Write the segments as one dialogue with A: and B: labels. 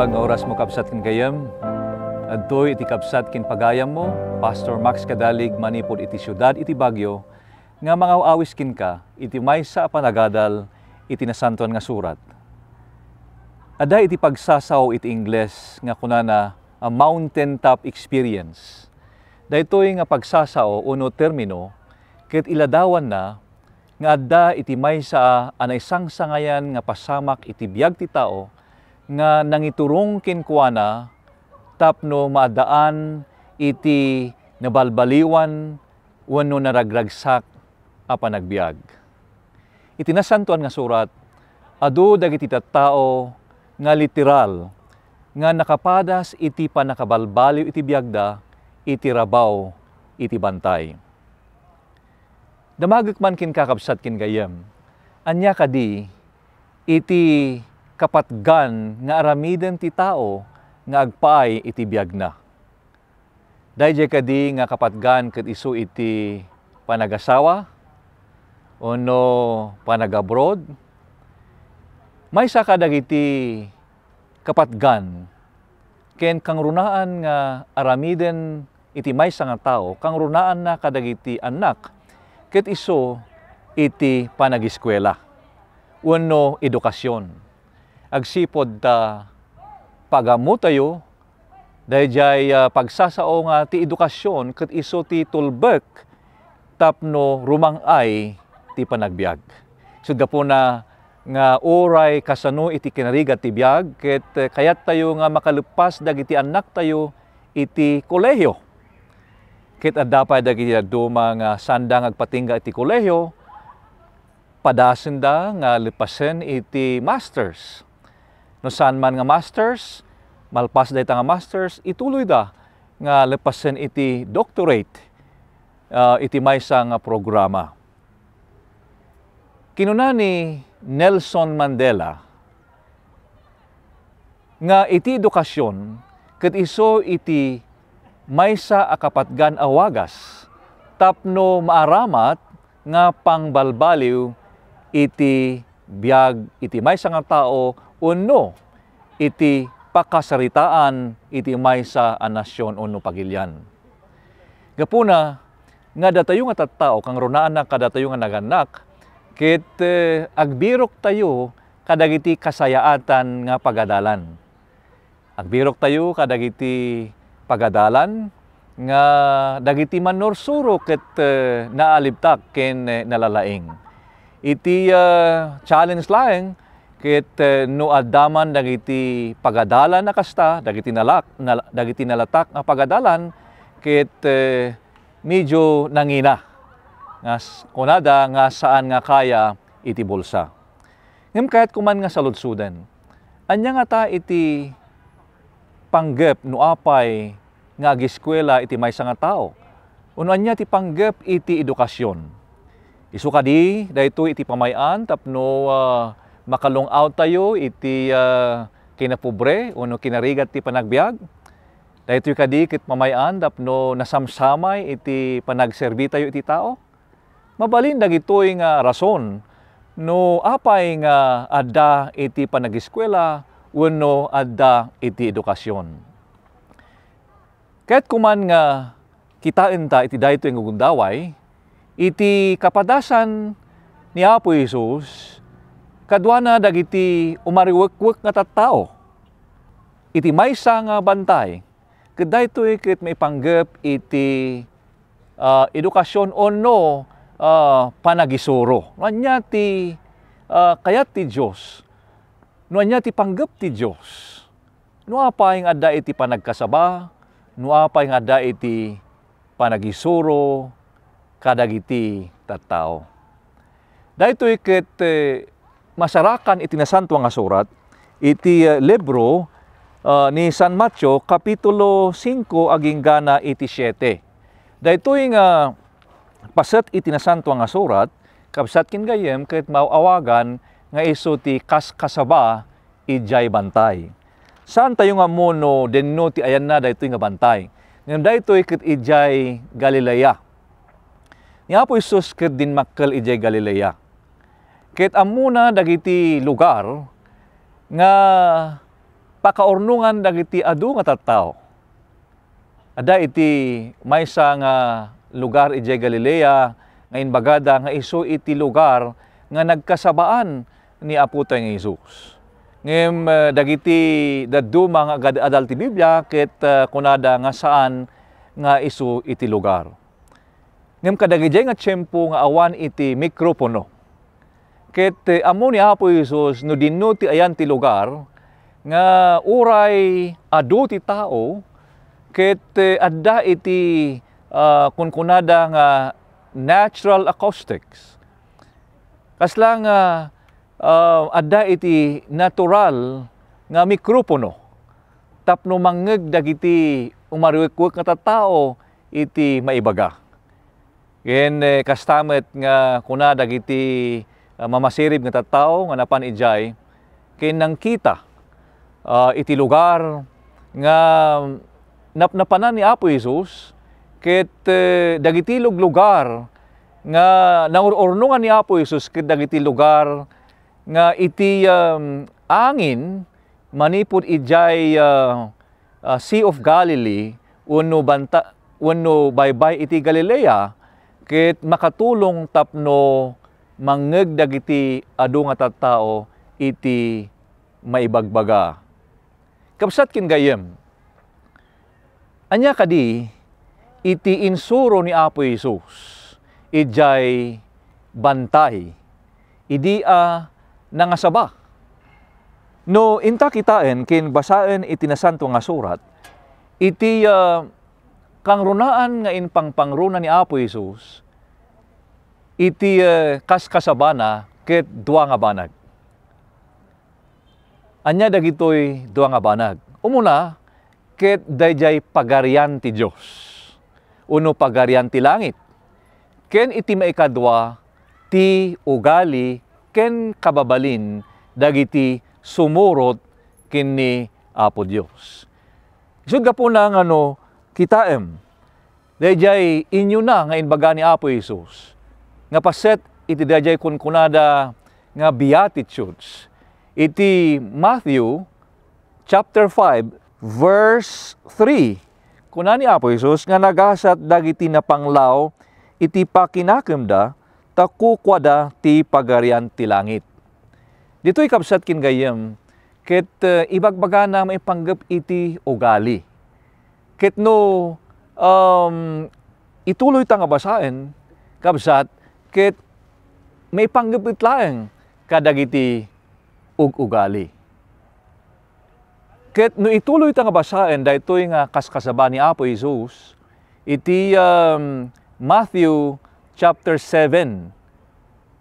A: Naimbang nga oras mo kapsat kin kayam. Adtoy iti kapsat kin pagayam mo, Pastor Max Kadalig manipod iti syudad iti Bagyo, nga mga awis kin ka, iti may sa panagadal, iti nasantuan nga surat. Ada iti pagsasaw iti Ingles nga kunana a mountaintop experience. Daytoy nga pagsasaw uno termino ket iladawan na nga adda iti may sa anay sangsangayan nga pasamak iti biag ti tao nga nangiturong kinkuana tapno maadaan iti nabalbaliwan wano naragragsak a panagbiag. Iti nasantuan nga surat, adu dagiti tattao nga literal nga nakapadas iti panakabalbaliw iti biagda iti rabaw iti bantay. Damagak man kin kakabsat kin gayam, anya kadi iti kapatgan nga aramiden ti tao nga agpaay iti biag na. Dahil kadi nga kapatgan ket isu iti panagasawa? Ono panagabroad may sa kadagiti kapatgan ken kang runaan nga aramiden iti may nga tao kang runaan na kadagiti anak ket iso iti panagiskwela wenno edukasyon agsipod ta pagamo tayo dayjay uh, pagsasao nga ti edukasyon ket iso ti tulbek tapno rumang ay ti panagbiag. So gapo na nga oray kasano iti kinarigat ti biag ket uh, kayat tayo nga makalupas dagiti anak tayo iti kolehiyo. Ket adda pa dagiti duma nga sandang agpatingga iti kolehiyo padasen da nga lipasen iti masters no saan man nga masters, malpas dayta nga masters, ituloy da nga lepasen iti doctorate uh, iti maysa nga programa. Kinuna ni Nelson Mandela nga iti edukasyon ket iso iti maysa akapatgan awagas tapno maaramat nga pangbalbaliw iti biag iti maysa nga tao uno iti pakasaritaan iti may sa anasyon uno pagilyan. Gapuna, nga datayo nga tattao, kang runaan na kadatayo nga naganak, kit eh, agbirok tayo kadagiti kasayaatan nga pagadalan. Agbirok tayo kadagiti pagadalan nga dagiti manorsuro ket eh, naalibtak ken eh, nalalaing. Iti uh, challenge laeng ket uh, no adaman dagiti pagadalan na kasta dagiti nalak na, dagiti nalatak nga pagadalan ket uh, medyo nangina. Nga kunada nga saan nga kaya iti bulsa. Ngem kahit kuman nga saludsudan anya nga ta iti panggep no apay nga agiskwela iti maysa nga tao? Uno anya ti panggep iti edukasyon? Isu kadi dayto iti pamayan tapno uh, makalong out tayo iti uh, kinapobre uno kinarigat ti panagbiag. Dayto kadi kit pamayan tapno nasamsamay iti panagserbi tayo iti tao. Mabalin dagitoy nga rason no apay nga adda iti panagiskwela wenno adda iti edukasyon. Ket kuman nga kitain ta iti dayto nga gundaway, iti kapadasan ni Apo Isus, kadwa na dagiti umariwek-wek nga tattao. Iti maysa nga bantay, kaday to ikit may panggap iti uh, edukasyon o no uh, panagisuro. Nanya ti uh, kayat ti Diyos. Nanya ti panggap ti Diyos. No apay nga da iti panagkasaba, no apay nga da iti panagisuro, kadagiti tattao. Dahito iket eh, masarakan iti nasanto nga surat iti uh, libro uh, ni San Mateo kapitulo 5 aging gana iti 7. Dahito nga uh, paset iti nasanto nga surat kapsat kin gayem ket mauawagan nga iso ti kaskasaba ijay bantay. Saan tayo nga mono denno ti ayan na dahito nga bantay. Ngam dahito iket ijay Galilea Ni Apo Isus ket din makkel ijay Galilea. Ket amuna dagiti lugar nga pakaornungan dagiti adu nga tattao. Ada iti maysa nga lugar iti Galilea nga inbagada nga iso iti lugar nga nagkasabaan ni Apo tayo nga Isus. Ngem uh, dagiti daduma nga adal ti Biblia ket uh, kunada nga saan nga isu iti lugar. Ngem kadagiti nga tiyempo nga awan iti mikropono. Ket uh, amo ni Apo Isus no dinno ti ayan ti lugar nga uray adu ti tao ket uh, adda iti uh, kunkunada nga natural acoustics. Kasla nga uh, adda iti natural nga mikropono tapno mangeg dagiti umariwek nga tattao iti maibaga. Ken eh, kastamet nga kuna dagiti uh, mamasirib nga tattao nga napan ijay ken nang kita uh, iti lugar nga napnapanan ni Apo Isus ket uh, dagiti lugar nga naururnungan ni Apo Isus ket dagiti lugar nga iti um, angin manipod ijay uh, uh, Sea of Galilee uno banta uno baybay iti Galilea ket makatulong tapno mangeg dagiti adu nga tattao iti maibagbaga. Kapsat kin gayem. Anya kadi iti insuro ni Apo Isus ijay bantay idi a nangasaba. No inta kitaen kin basaen iti nasanto nga surat iti uh, kang runaan nga in pangpangruna ni Apo Isus iti uh, kaskasabana ket duwa nga banag. Anya dagitoy duwa nga banag. Umuna, ket dayjay pagarian ti Dios. Uno pagarian ti langit. Ken iti maikadwa ti ugali ken kababalin dagiti sumurot kini Apo Dios. Isud ka po na ano, kitaem, dayjay inyo na nga inbaga ni Apo Isus. Nga paset iti dayjay kun kunada nga beatitudes iti Matthew chapter 5 verse 3. Kuna ni Apo Isus nga nagasat dagiti na panglaw iti pakinakemda takukwada ti pagarian ti langit. Dito'y kapsat kin gayem ket uh, ibagbaga na may panggap iti ugali. Ket no um, ituloy ta nga basaen kapsat ket may panggap itlaeng kadagiti ug ugali. Ket no ituloy ta nga basaen daytoy nga kaskasaba ni Apo Jesus iti um, Matthew chapter 7.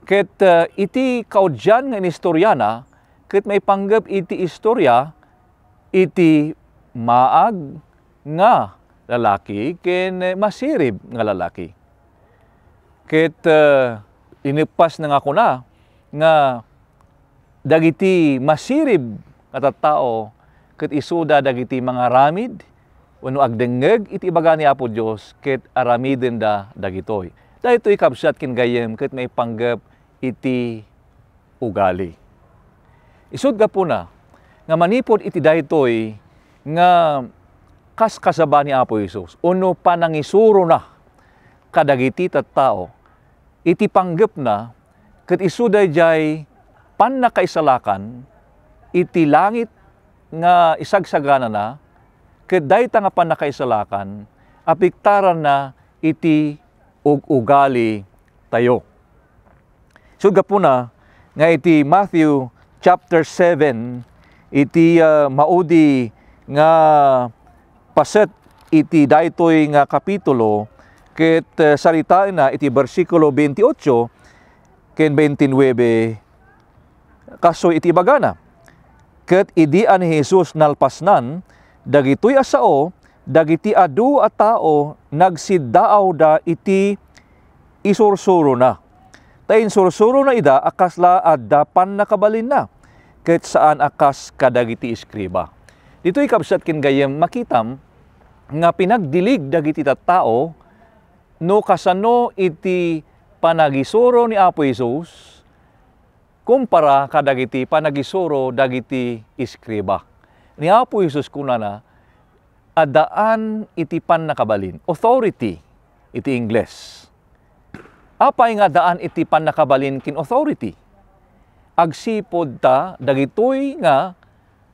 A: Ket uh, iti kaudyan nga istoryana ket may panggap iti istorya iti maag nga lalaki ken masirib nga lalaki. Ket uh, inipas na nga na nga dagiti masirib nga tao ket isuda dagiti mga ramid wenno agdengeg iti ibaga ni Apo Dios ket aramiden da dagitoy. Daytoy kabsat kin gayem ket may panggap iti ugali. Isud po na nga manipod iti daytoy nga kas kasaba ni Apo Isus uno panangisuro na kadagiti tattao iti panggap na ket isuday jay pan nakaisalakan iti langit nga isagsagana na ket dayta nga pan nakaisalakan apiktaran na iti ug ugali tayo. Suga po na nga iti Matthew chapter 7 iti uh, maudi nga paset iti daytoy nga kapitulo ket uh, salita na iti bersikulo 28 ken 29 kaso iti bagana. Ket idi ni Jesus nalpasnan, dagitoy asao, dagiti adu a tao nagsiddaaw da iti isursuro na. Tayin sursuro na ida akasla adda pan nakabalin na. Ket saan akas kadagiti iskriba. Dito'y kabsat kin gayem makitam nga pinagdilig dagiti tao no kasano iti panagisuro ni Apo Isus kumpara kadagiti panagisuro dagiti iskriba. ni Apo Isus kuna na adaan iti pan nakabalin. Authority iti Ingles. Apay nga daan iti pan nakabalin kin authority. Agsipod ta dagitoy nga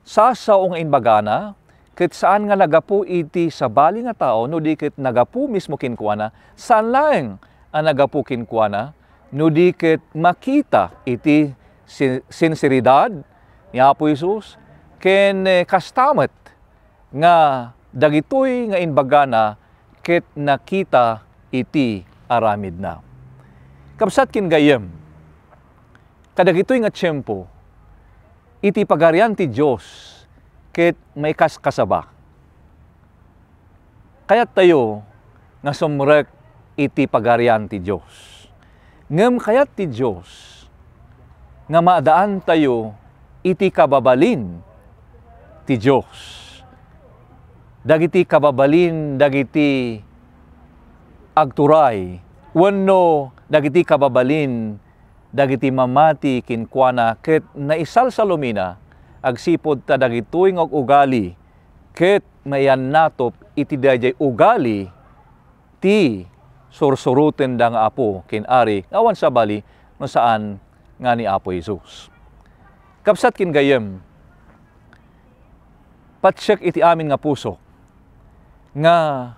A: sasaw nga inbagana ket saan nga nagapu iti sa bali nga tao no di ket nagapu mismo kinkuana saan laeng ang nagapu kinkuana no di ket makita iti sinseridad ni Apo Isus ken eh, kastamet nga dagitoy nga inbagana ket nakita iti aramid na. Kapsat kin gayem, kadagitoy nga tiyempo, iti pagarian ti Diyos ket may kaskasaba. Kayat tayo nga sumrek iti pagarian ti Diyos. Ngem kayat ti Diyos nga maadaan tayo iti kababalin ti Diyos. Dagiti kababalin, dagiti agturay, wenno dagiti kababalin, dagiti mamati kinkwana ket naisal sa lumina, agsipod ta dagitoy nga ugali, ket mayan natop iti dayjay ugali ti sursuruten da nga apo kinari awan sa bali no saan nga ni Apo Jesus. Kapsat kin gayem, patsek iti amin nga puso, nga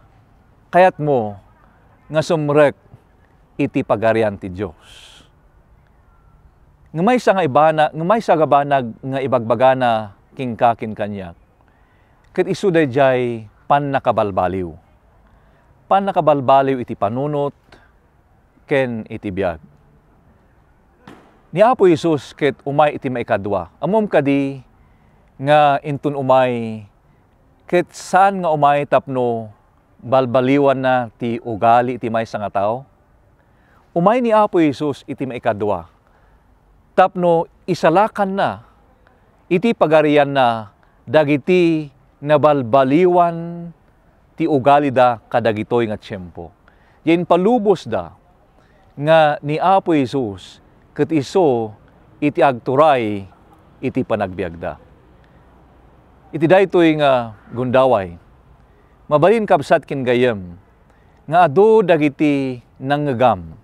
A: kayat mo nga sumrek iti pagarian ti Dios. Nga may sa nga ibana, nga may sa gabanag nga ibagbagana king kakin kanya. Ket isu jay pan nakabalbaliw. Pan nakabalbaliw iti panunot ken iti biag. Ni Apo Isus ket umay iti maikadwa. Amom kadi nga intun umay ket saan nga umay tapno balbaliwan na ti ugali iti may nga tao. Umay ni Apo Isus iti maikadwa. Tapno isalakan na iti pagarian na dagiti nabalbaliwan ti ugali da kadagitoy nga tiyempo. Yan palubos da nga ni Apo Isus ket iso iti agturay iti panagbiagda. Iti daytoy nga gundaway. Mabalin kabsat kin gayem nga adu dagiti nanggagam.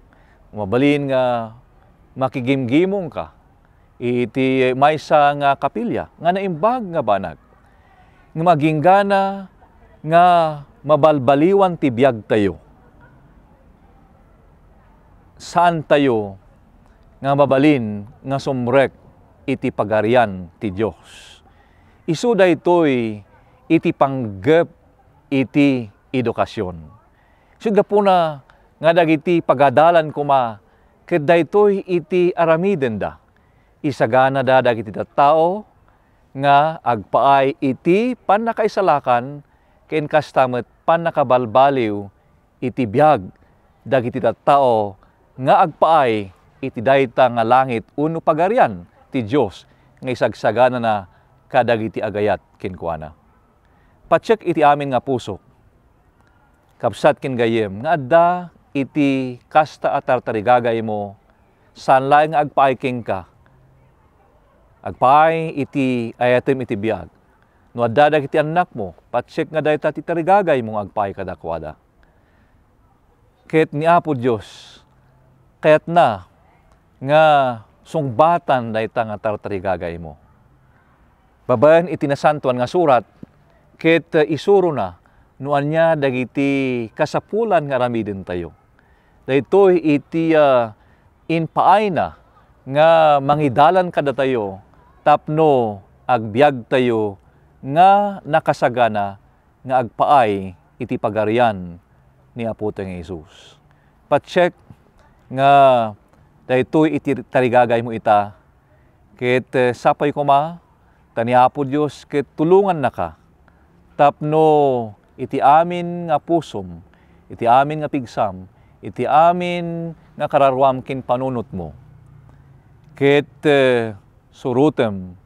A: Mabalin nga makigimgimong ka iti maysa nga kapilya nga naimbag nga banag. Nga maginggana nga mabalbaliwan ti biag tayo. Saan tayo nga mabalin nga sumrek iti pagarian ti Dios. Isu daytoy iti panggep iti edukasyon. Sud po na nga dagiti pagadalan kuma ket daytoy iti aramiden da. Isagana da dagiti tao nga agpaay iti panakaisalakan ken kastamet panakabalbaliw iti biag dagiti tao nga agpaay iti dayta nga langit uno pagarian ti Dios nga isagsagana na kadagiti agayat kinkuana. Patsek iti amin nga puso. Kapsat kin gayem nga adda iti kasta at tartarigagay mo saan laing nga agpaay king ka. Agpaay iti ayatem iti biyag. No adda iti anak mo, patsek nga dayta ti tarigagay mong agpaay kadakwada. Ket ni Apo Dios, kayat na nga sungbatan dayta nga tartarigagay mo. Babayan itinasantuan nga surat, uh, isuro na, nuan niya dagiti kasapulan nga ramidin tayo. Daytoy iti uh, inpaay na nga mangidalan kada tayo, tapno agbyag tayo nga nakasagana nga agpaay iti pagarian ni Apo nga Jesus. Pacheck nga Daytoy iti tarigagay mo ita. Ket uh, sapay ko ma, taniapo Diyos, ket tulungan na ka. Tapno iti amin nga pusom, iti amin nga pigsam, iti amin nga kararwam kin panunot mo. Ket uh, surutem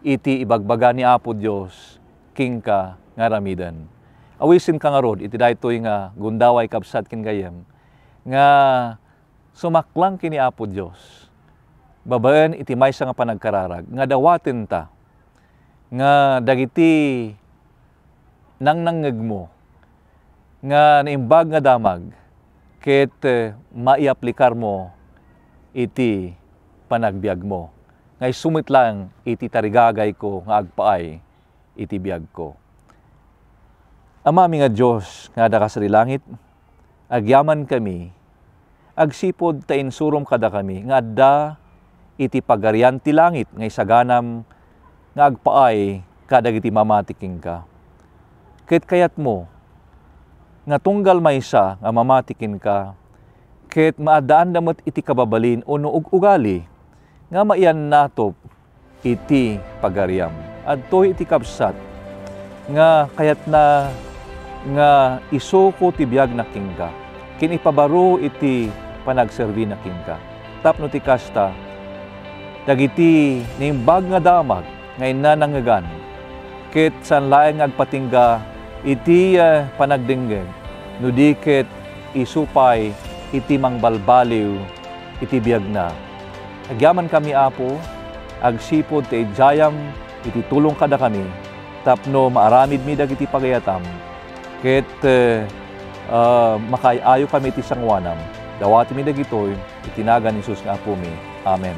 A: iti ibagbaga ni Apo Diyos, king ka nga ramidan. Awisin ka nga rod, iti daytoy nga gundaway kabsat kin gayem, nga sumaklang kini Apo Dios. Babaen iti maysa nga panagkararag nga dawaten ta nga dagiti nang nangeg mo nga naimbag nga damag ket uh, maiaplikar mo iti panagbiag mo. Ngay sumit lang iti tarigagay ko nga agpaay iti biag ko. Ama mi nga Diyos nga da sa langit, agyaman kami, agsipod ta insurom kada kami, nga adda iti pagarian ti langit, ngay saganam nga agpaay kadag iti mamatiking ka. Ket kayat mo, nga tunggal maysa nga mamatikin ka, ket maadaan damat iti kababalin o ug ugali, nga maiyan natop iti pagariam. Adto iti kapsat, nga kayat na nga isuko ti biyag na kingka, kinipabaro iti panagservi na kingka. Tapno ti kasta, dagiti nimbag nga damag, ngayon na nangagan, ket san laeng agpatingga iti uh, panagdinggen, no diket isupay iti mangbalbaliw iti biyag na. Agyaman kami apo, agsipod ti jayam iti tulong kada kami, tapno maaramid mi dagiti pagayatam, ket uh, uh, kami iti sangwanam, dawati mi dagitoy, itinagan ni Jesus nga po mi. Amen.